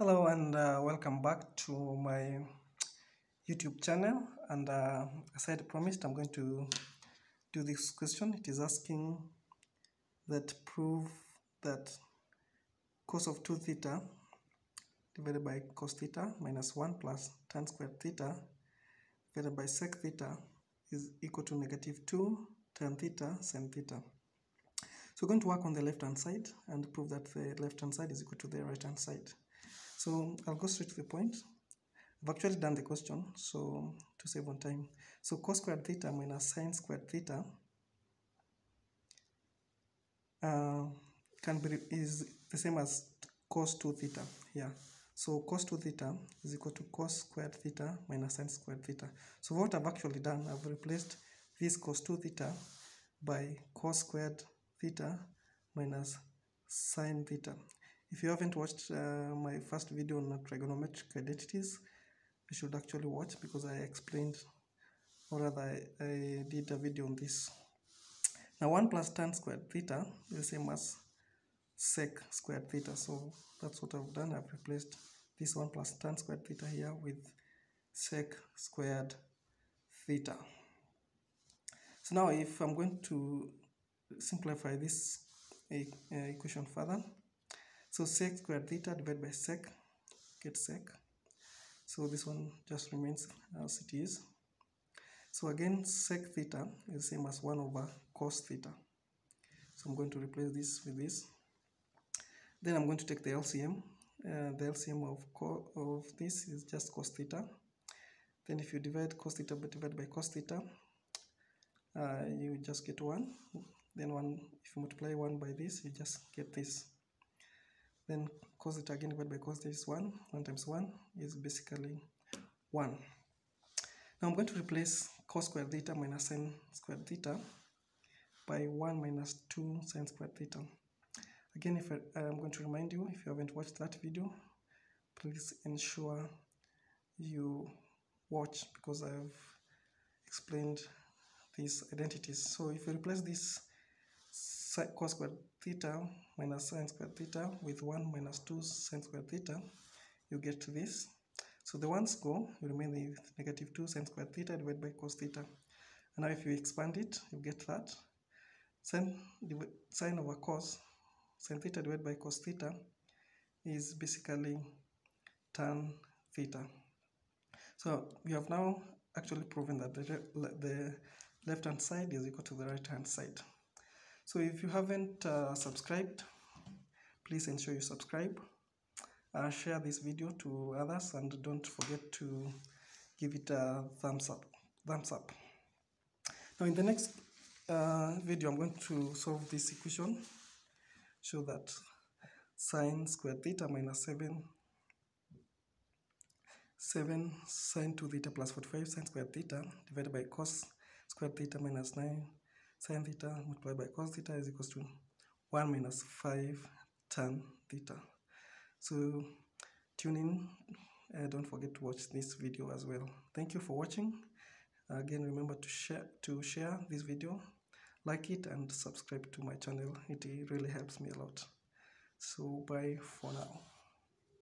Hello and uh, welcome back to my YouTube channel and uh, as I had promised I'm going to do this question. It is asking that prove that cos of 2 theta divided by cos theta minus 1 plus tan squared theta divided by sec theta is equal to negative 2 tan theta sin theta. So we're going to work on the left hand side and prove that the left hand side is equal to the right hand side. So I'll go straight to the point. I've actually done the question, so to save on time. So cos squared theta minus sine squared theta uh, can be is the same as cos 2 theta yeah So cos 2 theta is equal to cos squared theta minus sine squared theta. So what I've actually done, I've replaced this cos 2 theta by cos squared theta minus sine theta. If you haven't watched uh, my first video on trigonometric identities, you should actually watch because I explained or rather I, I did a video on this. Now 1 plus tan squared theta is the same as sec squared theta. So that's what I've done. I've replaced this 1 plus tan squared theta here with sec squared theta. So now if I'm going to simplify this uh, equation further, so sec squared theta divided by sec, get sec. So this one just remains as it is. So again, sec theta is the same as 1 over cos theta. So I'm going to replace this with this. Then I'm going to take the LCM. Uh, the LCM of, of this is just cos theta. Then if you divide cos theta by divide by cos theta, uh, you just get 1. Then one, if you multiply 1 by this, you just get this then cos it again divided by cos this 1 1 times 1 is basically 1 now I'm going to replace cos squared theta minus sine squared theta by 1 minus 2 sine squared theta. Again if I, I'm going to remind you if you haven't watched that video please ensure you watch because I've explained these identities. So if you replace this cos squared theta minus sine squared theta with 1 minus 2 sine squared theta, you get this. So the ones go, you remain with negative 2 sine squared theta divided by cos theta. And now if you expand it, you get that. Sine, sine over cos, sine theta divided by cos theta is basically tan theta. So we have now actually proven that the, the left hand side is equal to the right hand side. So if you haven't uh, subscribed, please ensure you subscribe. Uh, share this video to others and don't forget to give it a thumbs up. Thumbs up. Now in the next uh, video, I'm going to solve this equation. Show that sine squared theta minus 7 7 sine 2 theta plus 45 sine squared theta divided by cos squared theta minus 9 sine theta multiplied by cos theta is equals to 1 minus 5 tan theta. So tune in. Uh, don't forget to watch this video as well. Thank you for watching. Again, remember to share to share this video, like it, and subscribe to my channel. It really helps me a lot. So bye for now.